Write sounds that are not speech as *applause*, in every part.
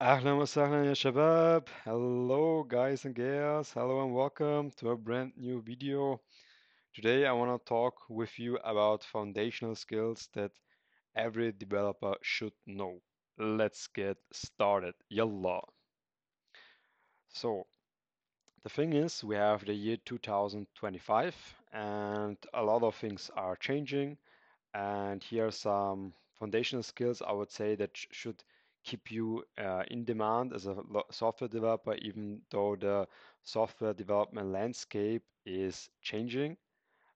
Ahlan wa ya shabab. Hello guys and girls. Hello and welcome to a brand new video. Today I want to talk with you about foundational skills that every developer should know. Let's get started. Yalla. So, the thing is we have the year 2025 and a lot of things are changing and here are some foundational skills I would say that should keep you uh, in demand as a software developer, even though the software development landscape is changing.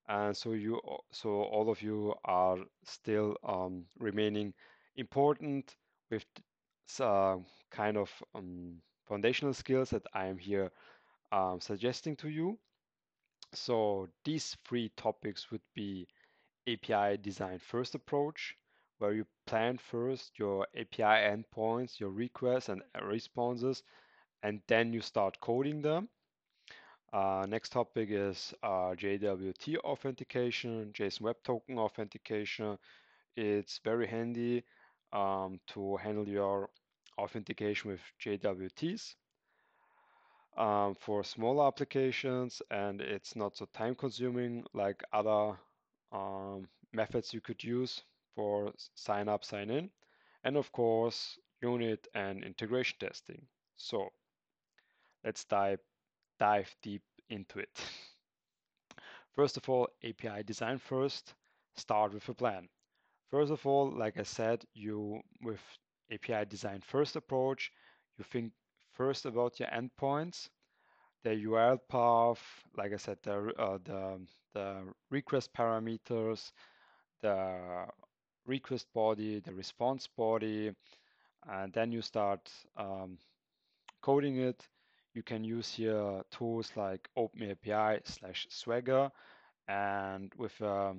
And so you, so all of you are still um, remaining important with some kind of um, foundational skills that I am here um, suggesting to you. So these three topics would be API design first approach, where you plan first your API endpoints, your requests and uh, responses, and then you start coding them. Uh, next topic is uh, JWT authentication, JSON Web Token authentication. It's very handy um, to handle your authentication with JWTs um, for smaller applications, and it's not so time consuming like other um, methods you could use for sign up, sign in, and of course, unit and integration testing. So let's dive dive deep into it. *laughs* First of all, API design first. Start with a plan. First of all, like I said, you with API design first approach, you think first about your endpoints the URL path, like I said, the uh, the the request parameters, the request body, the response body, and then you start um, coding it. You can use here tools like OpenAPI slash Swagger, and with a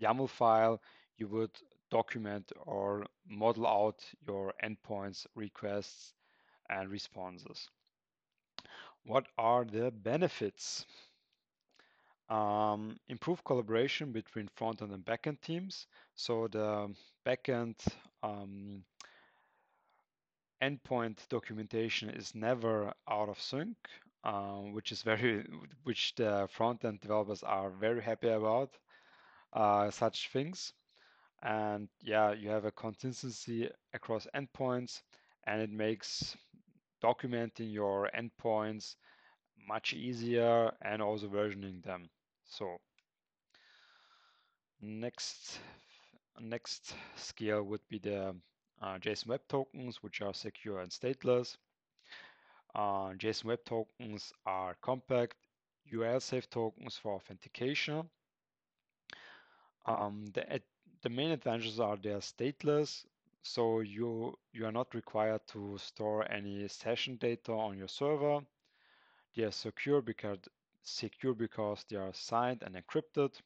YAML file, you would document or model out your endpoints, requests, and responses. What are the benefits? Um, improve collaboration between front-end and backend teams. So the backend um, endpoint documentation is never out of sync, um, which is very, *laughs* which the front-end developers are very happy about uh, such things. And yeah, you have a consistency across endpoints, and it makes documenting your endpoints much easier and also versioning them. So Next, next skill would be the uh, JSON Web Tokens, which are secure and stateless. Uh, JSON Web Tokens are compact URL safe tokens for authentication. Um, the, the main advantages are they're stateless, so you you are not required to store any session data on your server. They are secure because secure because they are signed and encrypted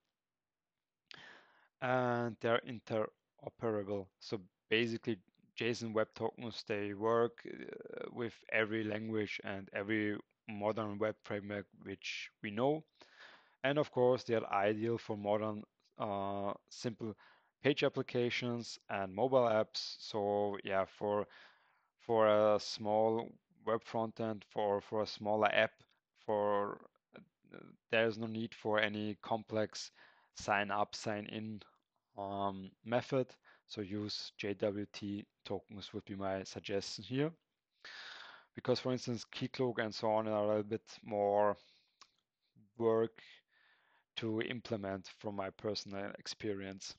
and they're interoperable. So basically, JSON Web Tokens they work uh, with every language and every modern web framework which we know. And of course, they are ideal for modern uh, simple page applications and mobile apps. So yeah, for for a small web frontend, for for a smaller app, for there's no need for any complex sign up, sign in um, method. So use JWT tokens would be my suggestion here. Because for instance, Keycloak and so on are a little bit more work to implement from my personal experience.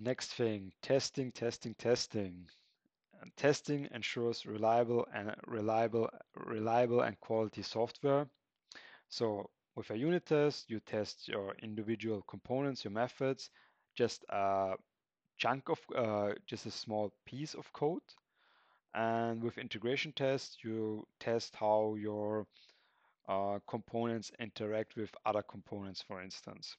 Next thing, testing, testing, testing. And testing ensures reliable and reliable, reliable and quality software. So with a unit test, you test your individual components, your methods, just a chunk of, uh, just a small piece of code. And with integration tests, you test how your uh, components interact with other components, for instance.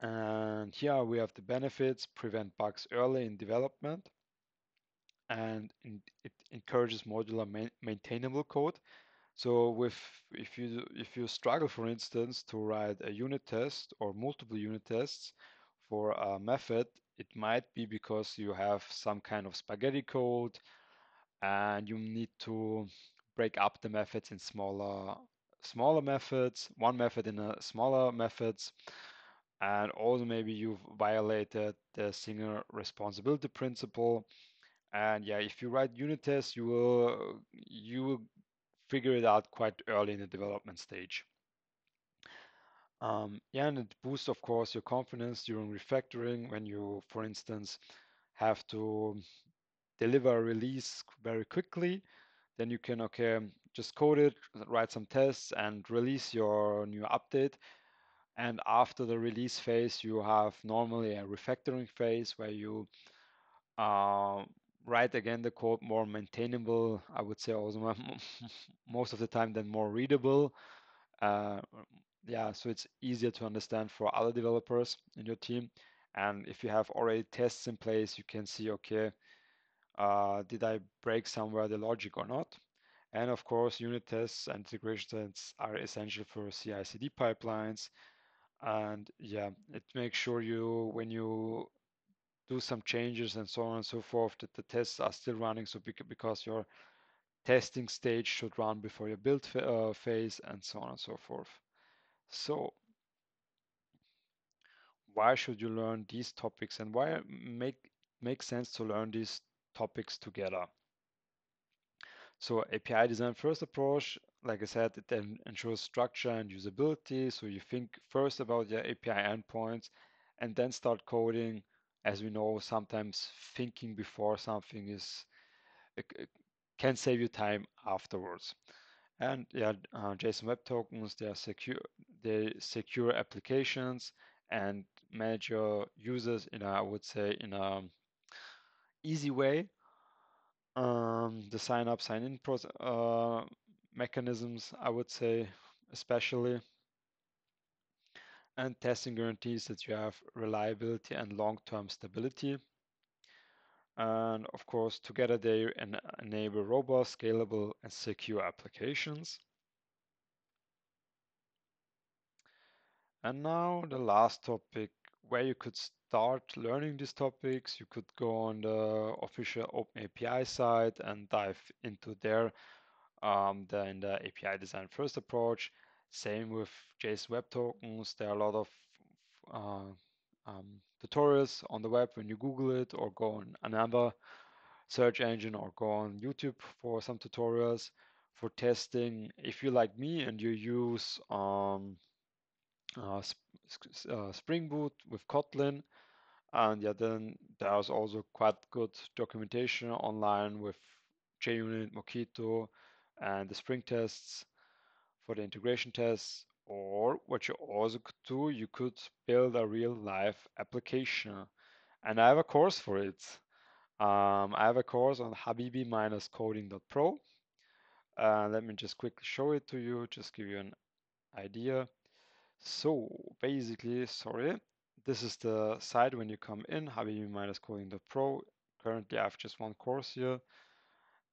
And here we have the benefits, prevent bugs early in development, and it encourages modular ma maintainable code. So with if you if you struggle, for instance, to write a unit test or multiple unit tests for a method, it might be because you have some kind of spaghetti code and you need to break up the methods in smaller smaller methods, one method in a smaller methods, and also maybe you've violated the single responsibility principle. And yeah, if you write unit tests, you will you will figure it out quite early in the development stage. Um, yeah, and it boosts, of course, your confidence during refactoring when you, for instance, have to deliver a release very quickly. Then you can, okay, just code it, write some tests, and release your new update. And after the release phase, you have normally a refactoring phase where you uh, write again the code more maintainable. I would say also *laughs* most of the time, then more readable. Uh, yeah, so it's easier to understand for other developers in your team. And if you have already tests in place, you can see, okay, uh, did I break somewhere the logic or not? And of course, unit tests and integration tests are essential for CI/CD pipelines. And yeah, it makes sure you, when you do some changes and so on and so forth, that the tests are still running. So because your testing stage should run before your build uh, phase and so on and so forth. So why should you learn these topics and why make make sense to learn these topics together? So API design first approach, like I said, it then ensures structure and usability. So you think first about your API endpoints and then start coding. As we know, sometimes thinking before something is can save you time afterwards. And yeah, uh, JSON Web Tokens, they are secure, they secure applications and manage your users in a, I would say, in a easy way. Um, the sign up, sign in uh, mechanisms, I would say, especially. And testing guarantees that you have reliability and long term stability. And of course, together they en enable robust, scalable, and secure applications. And now the last topic where you could start learning these topics, you could go on the official OpenAPI site and dive into there um, the, the API design first approach. Same with JSON Web Tokens. There are a lot of uh, um, tutorials on the web when you Google it or go on another search engine or go on YouTube for some tutorials for testing. If you like me and you use um, uh, uh, Spring Boot with Kotlin, and yeah, then there's also quite good documentation online with JUnit, Mockito, and the Spring tests for the integration tests. Or what you also could do, you could build a real life application. And I have a course for it. Um, I have a course on habibi-coding.pro. Uh, let me just quickly show it to you, just give you an idea. So basically, sorry, this is the site when you come in, habibi-coding.pro. Currently, I have just one course here.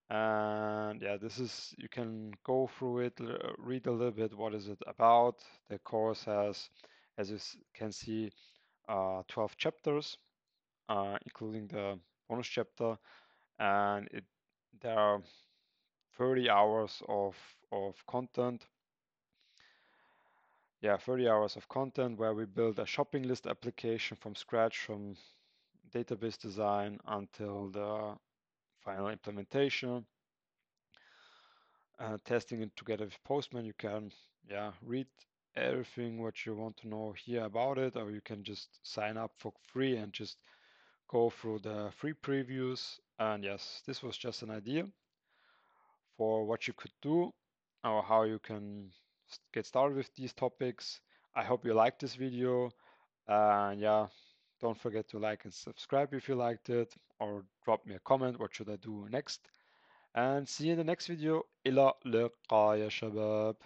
And yeah, this is, you can go through it, read a little bit what is it about. The course has, as you can see, uh, 12 chapters, uh, including the bonus chapter. And it, there are 30 hours of, of content yeah, 30 hours of content where we build a shopping list application from scratch from database design until the final implementation. Uh, testing it together with Postman, you can yeah read everything what you want to know here about it, or you can just sign up for free and just go through the free previews. And yes, this was just an idea for what you could do or how you can get started with these topics. I hope you liked this video. And yeah, don't forget to like and subscribe if you liked it or drop me a comment. What should I do next? And see you in the next video. إلى اللقاء يا شباب.